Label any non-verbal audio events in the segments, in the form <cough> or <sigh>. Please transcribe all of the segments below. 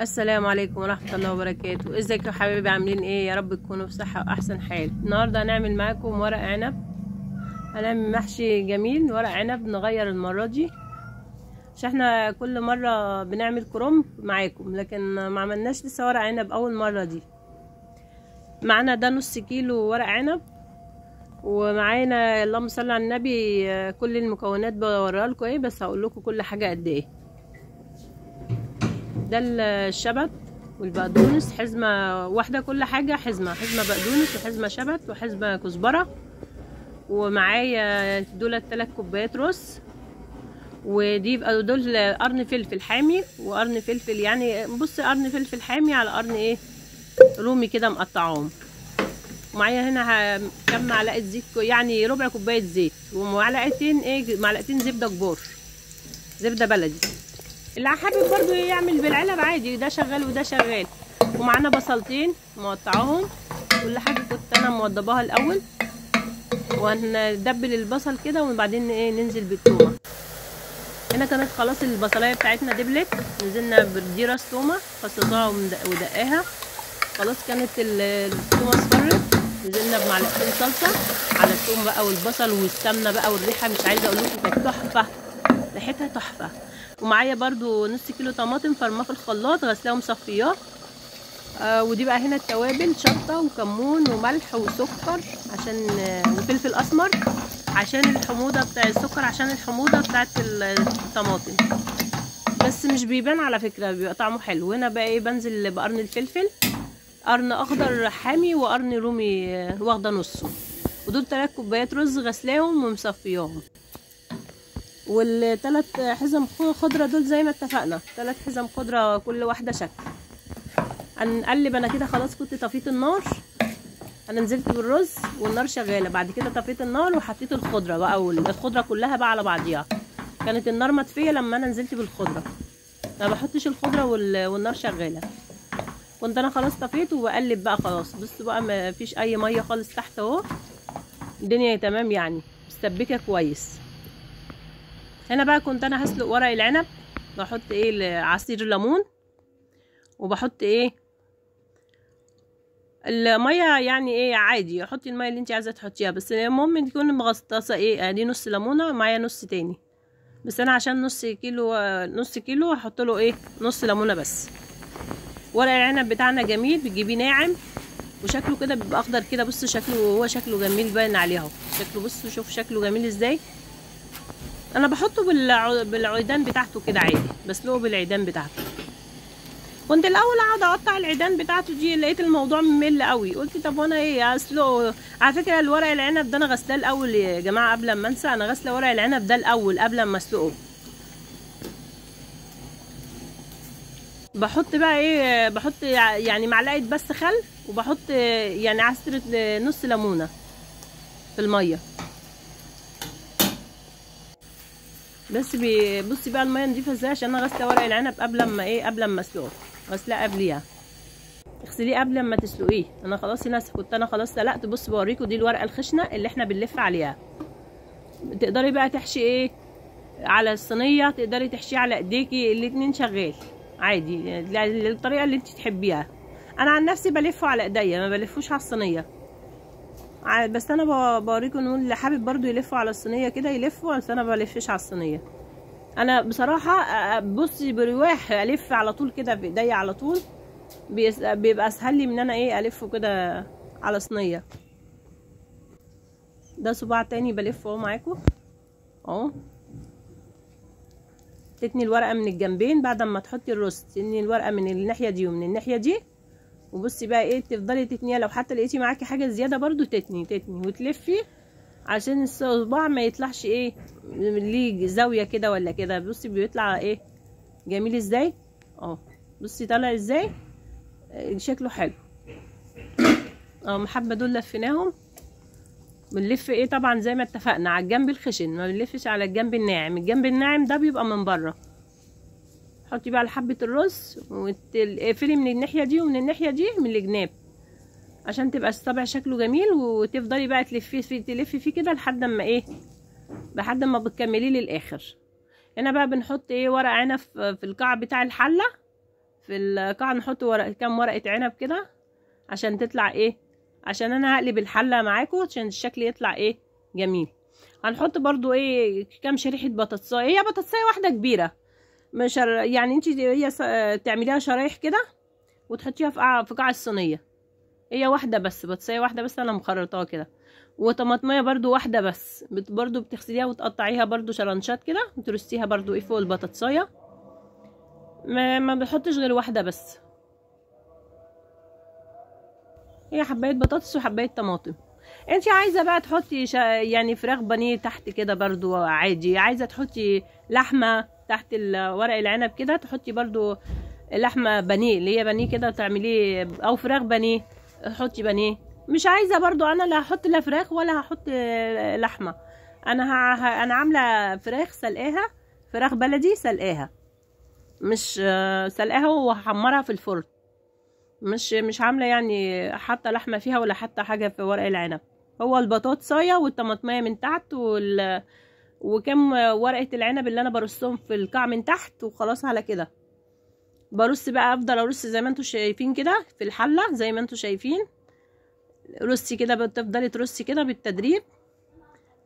السلام عليكم ورحمة الله وبركاته. ازيكم يا حبايبي عاملين إيه؟ يا رب تكونوا صحة وأحسن حال. النهاردة هنعمل معاكم ورق عنب. هنعمل محشي جميل. ورق عنب نغير المرة دي. عشان إحنا كل مرة بنعمل كرنب معاكم لكن ما عملناش لسه ورق عنب أول مرة دي. معانا ده نص كيلو ورق عنب. ومعانا اللهم صل على النبي كل المكونات بوريها لكم إيه بس هقول لكم كل حاجة قد إيه. ده الشبت والبقدونس حزمة واحدة كل حاجة حزمة حزمة بقدونس وحزمة شبت وحزمة كزبرة. ومعايا دول تلات كوبايات رز. ودي دول قرن فلفل حامي وقرن فلفل يعني بص قرن فلفل حامي على قرن إيه؟ رومي كده مقطعهم. ومعايا هنا كم معلقة زيت يعني ربع كوباية زيت. ومعلقتين إيه؟ معلقتين زبدة كبار زبدة بلدي. اللي حابب برضو يعمل بالعلب عادي ده شغال وده شغال. ومعانا بصلتين مقطعاهم كل حاجة كنت أنا موضباها الأول. وهندبل البصل كده وبعدين إيه ننزل بالتومة. هنا كانت خلاص البصلاية بتاعتنا دبلت نزلنا بدي راس تومه فصصاها ودقاها. خلاص كانت التومة اصفرت نزلنا بمعلقتين صلصة على التوم بقى والبصل والسمنة بقى والريحة مش عايزة أقول لكم كانت تحفة. ريحتها تحفة. ومعايا برضو نص كيلو طماطم فرماة في الخلاط غسلاه ومصفياه آه ودي بقى هنا التوابل شطة وكمون وملح وسكر عشان آه وفلفل أسمر عشان الحموضة بتاع السكر عشان الحموضة بتاعت الطماطم. بس مش بيبان على فكرة بيبقى طعمه حلو. هنا بقى إيه بنزل بقرن الفلفل قرن أخضر حامي وقرن رومي آه واخدة نصه. ودول تلات كوبايات رز غسلاهم ومصفياهم. والثلاث حزم خضره دول زي ما اتفقنا. ثلاث حزم خضره كل واحدة شكل. هنقلب أنا كده خلاص كنت طفيت النار. أنا نزلت بالرز والنار شغالة. بعد كده طفيت النار وحطيت الخضره بقى الخضره كلها بقى على بعضيها. كانت النار مطفية لما أنا نزلت بالخضره ما بحطش الخضره والنار شغالة. كنت أنا خلاص طفيت وبقلب بقى خلاص. بصوا بقى ما فيش أي مية خالص تحت أهو. الدنيا تمام يعني. مستبكة كويس. هنا بقى كنت أنا هسلق ورق العنب بحط إيه عصير ليمون وبحط إيه المية يعني إيه عادي حطي المية اللي انت عايزة تحطيها بس المهم تكون مغطاسه إيه ادي نص ليمونة معايا نص تاني. بس أنا عشان نص كيلو نص كيلو هحط له إيه نص ليمونة بس. ورق العنب بتاعنا جميل بتجيبيه ناعم وشكله كده بيبقى أخضر كده بص شكله هو شكله جميل باين عليه أهو. شكله بص شوف شكله جميل إزاي. أنا بحطه بالع... بالعيدان بتاعته كده عادي بسلقه بالعيدان بتاعته. كنت الأول اقعد أقطع العيدان بتاعته دي لقيت الموضوع ممل قوي. قلت طب وأنا إيه؟ أسلقه. على فكرة الورق العنب ده أنا غسلاه الأول يا جماعة قبل ما أنسى. أنا غاسله ورق العنب ده الأول قبل ما أسلقه. بحط بقى إيه؟ بحط يعني معلقة بس خل وبحط يعني عصرة نص ليمونة في المية. بس بصي بقى المية نضيفة إزاي؟ عشان أنا غاسله ورق العنب قبل ما إيه؟ قبل ما اسلقه. غسلاه قبليها. اغسليه قبل ما تسلقيه. أنا خلاص هنا كنت أنا خلاص سلقت. بص بوريكم دي الورقة الخشنة اللي إحنا بنلف عليها. تقدري بقى تحشي إيه؟ على الصينية. تقدري تحشيه على ايديكي الاتنين شغال. عادي. الطريقة اللي انت تحبيها. أنا عن نفسي بلفه على ايديا. ما بلفوش على الصينية. بس أنا بوريكم انه اللي حابب برضو يلفوا على الصينية كده يلفوا بس أنا بلفش على الصينية. أنا بصراحة بصي برواح ألف على طول كده بإيديا على طول. بيبقى أسهل لي من أنا إيه ألفه كده على صينية. ده صباع تاني بلفه أهو معاكم. أهو. تتني الورقة من الجنبين بعد ما تحطي الرز تتني الورقة من الناحية دي ومن الناحية دي. وبصي بقى إيه تفضلي تتنيها. لو حتى لقيتي معاكي حاجة زيادة برضو تتني تتني وتلفي عشان الصباع ما يطلعش إيه ليه زاوية كده ولا كده. بصي بيطلع إيه جميل إزاي؟ آه بصي طالع إزاي؟ شكله حلو. آه محبة دول لفيناهم. بنلف إيه طبعا زي ما اتفقنا على الجنب الخشن ما بنلفش على الجنب الناعم. الجنب الناعم ده بيبقى من بره. حطي بقى حبه الرز وتقفلي من الناحية دي ومن الناحية دي من الجناب عشان تبقى الصبع شكله جميل وتفضلي بقى تلفي فيه تلفي فيه كده لحد ما إيه لحد ما بتكمليه للآخر. هنا بقى بنحط إيه ورق عنب في القاع بتاع الحلة. في القاع نحط ورق كام ورقة عنب كده عشان تطلع إيه عشان أنا هقلب الحلة معاكم عشان الشكل يطلع إيه جميل. هنحط برضو إيه كام شريحة بطاطساية. هي بطاطساية واحدة كبيرة مش يعني انت هي تعمليها شرايح كده وتحطيها في قاع في قاع الصينيه هي واحدة بس بطاطسايه واحدة بس أنا مخرطاها كده. وطماطمية برضو واحدة بس. برضو بتغسليها وتقطعيها برضو شرنشات كده وترصيها برضو إيه فوق البطاطسايه ما, ما بحطش غير واحدة بس. هي حباية بطاطس وحباية طماطم. انت عايزة بقى تحطي يعني فراخ بانيه تحت كده برضو عادي. عايزة تحطي لحمة تحت ورق العنب كده تحطي برضو لحمة بانيه اللي هي بانيه كده تعمليه أو فراخ بانيه حطي بانيه. مش عايزة برضو أنا لا هحط لا فراخ ولا هحط لحمة. أنا ه... أنا عاملة فراخ سلقاها فراخ بلدي سلقاها. مش سلقاها وهحمرها في الفرن. مش مش عاملة يعني حاطة لحمة فيها ولا حاطة حاجة في ورق العنب. هو البطاطساية والطماطميه من تحت وال وكم ورقة العنب اللي أنا برصهم في القاع من تحت وخلاص على كده. برص بقى أفضل أرص زي ما أنتم شايفين كده في الحلة زي ما أنتم شايفين. رصي كده بتفضلي ترصي كده بالتدريب.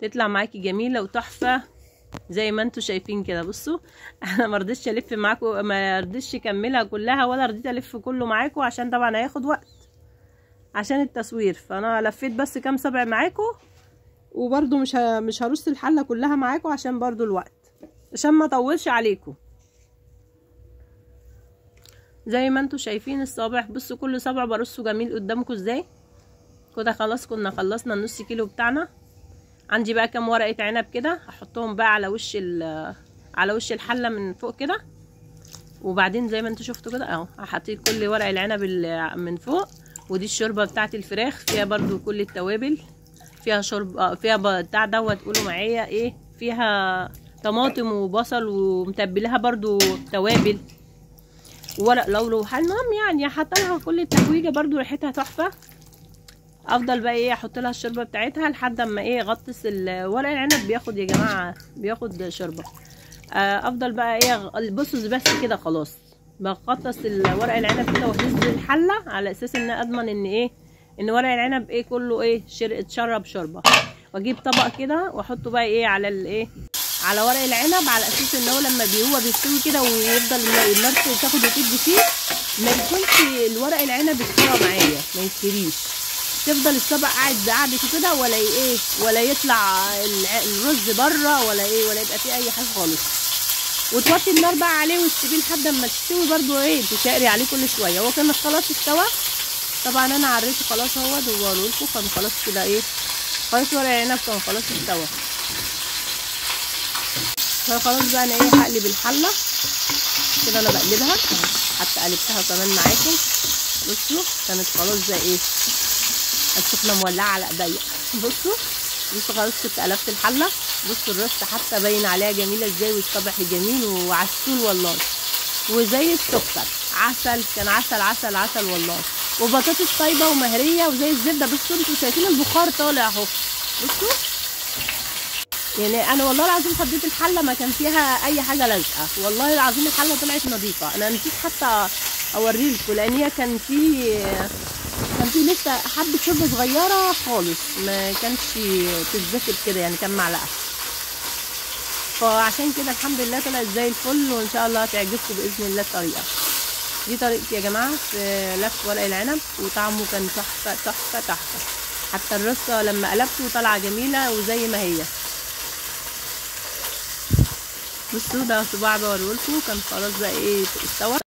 تطلع معاكي جميلة وتحفة زي ما أنتم شايفين كده. بصوا <laughs> أنا ما رضيتش ألف معاكم ما رضيتش أكملها كلها ولا رضيت ألف كله معاكم عشان طبعا هياخد وقت عشان التصوير. فأنا لفيت بس كام سبع معاكم وبرده مش. مش هرص الحلة كلها معاكم عشان برده الوقت. عشان ما اطولش عليكم. زي ما أنتم شايفين الصابع بصوا كل صبع برصه جميل قدامكم إزاي. كده خلاص كنا خلصنا النص كيلو بتاعنا. عندي بقى كام ورقة عنب كده هحطهم بقى على وش على وش الحلة من فوق كده. وبعدين زي ما أنتوا شفتوا كده اهو حطيت كل ورق العنب من فوق. ودي الشوربة بتاعت الفراخ فيها برضو كل التوابل. فيها شرب فيها بتاع دوت قولوا معايا إيه فيها طماطم وبصل ومتبلها برضو توابل. ورق لورو المهم يعني حاطة لها كل التهويجه برضو ريحتها تحفة. أفضل بقى إيه أحط لها الشوربة بتاعتها لحد أما إيه غطس ورق العنب بياخد يا جماعة بياخد شوربة. أفضل بقى إيه بصوا بس كده خلاص. بغطس ورق العنب كده وأهز الحلة على أساس ان أضمن إن إيه إن ورق العنب إيه كله إيه شر... اتشرب شوربة. وأجيب طبق كده وأحطه بقى إيه على الايه على ورق العنب على أساس إن هو لما هو بيستوي كده ويفضل النار تاخد وتدي فيه ما يكونش الورق العنب اتسرى معايا ما يتسريش تفضل الطبق قاعد قعدته كده ولا إيه ولا يطلع الرز بره ولا إيه ولا يبقى فيه أي حاجة خالص. وتوطي النار بقى عليه وتسيبيه لحد أما تستوي برده إيه تشقري عليه كل شوية. هو كان خلاص استوى طبعا أنا عريته خلاص اهوت وبقوله لكم كان خلاص كده إيه خلاص ورق العنب كان خلاص استوى. فخلاص بقى أنا إيه هقلب الحلة. كده أنا بقلبها. حتى قلبتها كمان معاكم. بصوا كانت خلاص بقى إيه السخنة مولعة على ايديا بصوا بصوا خلاص كنت قلبت الحلة. بصوا الرز حتى باين عليها جميلة إزاي والطبح جميل وعسول والله. وزي السكر. عسل كان عسل عسل عسل والله. وبطاطس طيبه ومهرية وزي الزبدة. بصوا أنتوا شايفين البخار طالع اهو. بصوا. يعني أنا والله العظيم حطيت الحلة ما كان فيها أي حاجة لازقة. والله العظيم الحلة طلعت نظيفة. أنا نسيت حتى اوريلكم لأن هي كان في كان في لسه حبة شوربة صغيرة خالص. ما كانش تتذكر كده يعني كان معلقة. فعشان كده الحمد لله طلعت زي الفل وإن شاء الله هتعجبكم بإذن الله الطريقة. دي طريقتي يا جماعة في لف ورق العنب وطعمه كان تحفة تحفة تحفة. حتى الرصة لما قلبته طالعة جميلة وزي ما هي. بصوا ده صباع بوريهولكوا كان خلاص بقى إيه استوى.